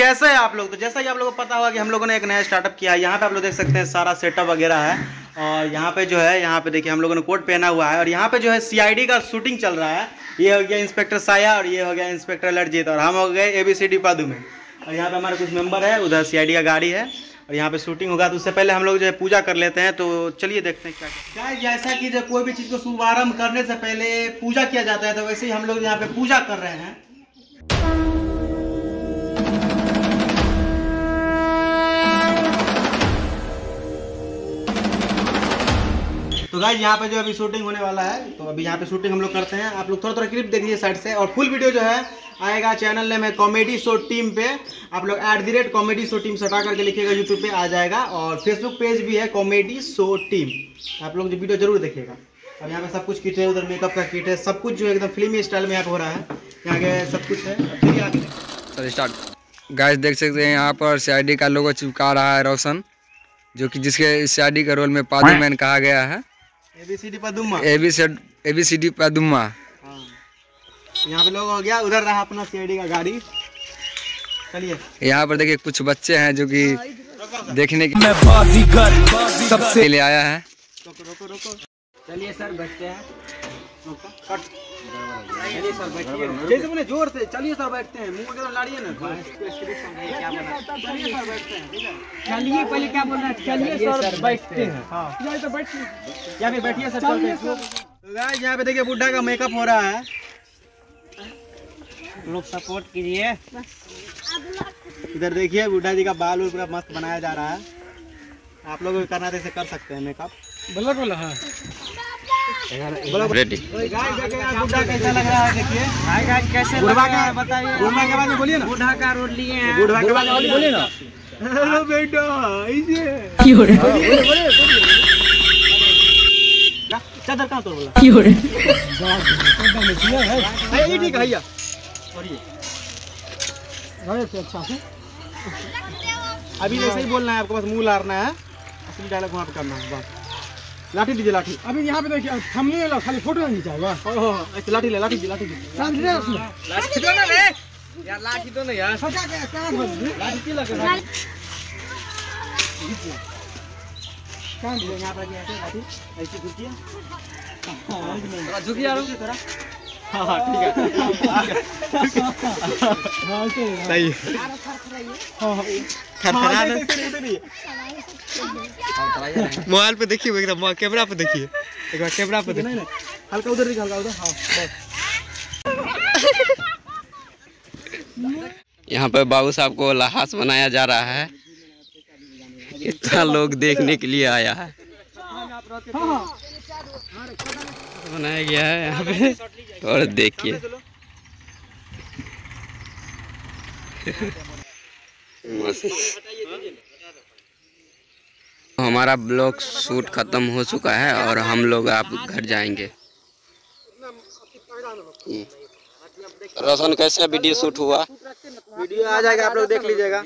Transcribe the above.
कैसे है आप लोग? तो जैसा कि आप लोगों को पता होगा कि हम लोगों ने एक नया स्टार्टअप किया है। यहाँ पे आप लोग देख सकते हैं सारा सेटअप वगैरह है। और यहाँ पे जो है, यहाँ पे देखिए हम लोगों ने कोट पहना हुआ है। और यहाँ पे जो है सीआईडी का शूटिंग चल रहा है। ये हो गया इंस्पेक्टर साया और ये हो गया इंस्पेक्टर लड़जीत। और हम हो गए ए बी सी डी पादू में। और यहाँ पे हमारे कुछ मेंबर है, उधर सीआईडी का गाड़ी है। और यहाँ पे शूटिंग होगा। तो उससे पहले हम लोग जो है पूजा कर लेते हैं। तो चलिए देखते हैं क्या क्या जैसा कि जब कोई भी चीज़ को शुभारंभ करने से पहले पूजा किया जाता है तो वैसे ही हम लोग यहाँ पे पूजा कर रहे हैं। तो गाइज़ यहाँ पे जो अभी शूटिंग होने वाला है तो अभी यहाँ पे शूटिंग हम लोग करते हैं। आप लोग थोड़ा थोड़ा क्लिप देखिए साइड से। और फुल वीडियो जो है, आएगा चैनल नेम है कॉमेडी शो टीम पे। आप लोग at the rate comedy show team सटा करके लिखिएगा यूट्यूब पे, आ जाएगा। और फेसबुक पेज भी है कॉमेडी शो टीम आप लोग जो वीडियो ज़रूर देखिएगा। अब यहाँ पे सब कुछ किट है, उधर मेकअप का किट है, सब कुछ जो है एकदम फिल्मी स्टाइल में यहाँ पे हो रहा है। यहाँ के सब कुछ है। चल स्टार्ट गाइस देख सकते हैं यहाँ पर सीआईडी का लोगो चिपका रहा है रोशन, जो कि जिसके सीआईडी का रोल में पादू मैन कहा गया है। ए बी सी डी पर Dumma. A B C A B C D पदुमा हाँ। यहाँ पे लोग हो गया उधर रहा अपना सीआईडी का गाड़ी। चलिए। यहाँ पर देखिए कुछ बच्चे हैं जो कि देखने के सबसे लिए आया है। रोको रोको रोको। चलिए सर बैठते हैं। कट। चलिए सर बैठिए। जैसे बोले ज़ोर से चलिए सर बैठते हैं। मुँह वगैरह लाड़िए ना चलिए सर बैठते हैं। है। चलिए पहले क्या बोल रहा है? चलिए सर बैठते हैं। हाँ। तो बैठिए। यहाँ पे बैठिए सर चलते हैं। तो यहाँ पे देखिए बुड्ढा का मेकअप हो रहा है। लोग सपोर्ट कीजिए। इधर देखिए बुड्ढा जी का बाल उल पूरा मस्त बनाया जा रहा है। आप लोग भी करना है तो कर सकते हैं मेकअप ब्लड वाला है। रेडी गाइस देखिए यहाँ बुड्ढा कैसा लग रहा है देखिए हाय गाइस कैसे लग रहा है? बताइए। बुढ़वा के बाद बोलिए ना। बूढ़ा का रोड लिए हैं। बुढ़वा के बाद बोलिए ना। हेलो बेटा ऐसे। चादर कहाँ तोड़ बोला? है ये ठीक है भैया। और ये अच्छा से अभी ऐसे ही बोलना है आपको बस मुँह लारना है असली डायलॉग वहाँ पे करना है बस लाठी दीजिए लाठी। अभी यहाँ पे देखिए थमने वाला खाली फ़ोटो नहीं चाहिए ओहो ऐसे लाठी ले लाठी दी लाठी दी। लाठी दे उसमें। लाठी दो ना ले। यार लाठी दो ना यार। सचा के कहाँ बोल लाठी की लगे कहाँ दिया यहाँ पर ऐसे लाठी ऐसे घुसिए झुकी यार थोड़ा मोबाइल पे देखिए एकदम कैमरा पे देखिए एक बार कैमरा पे देखिए हल्का उधर हल्का उधर हाँ यहाँ पर बाबू साहब को लहास बनाया जा रहा है। इतना लोग देखने के लिए आया है। बनाया गया है यहाँ पे। और देखिए हमारा ब्लॉग शूट खत्म हो चुका है और हम लोग आप घर जाएँगे रोशन कैसे वीडियो शूट हुआ वीडियो आ जाएगा आप लोग देख लीजिएगा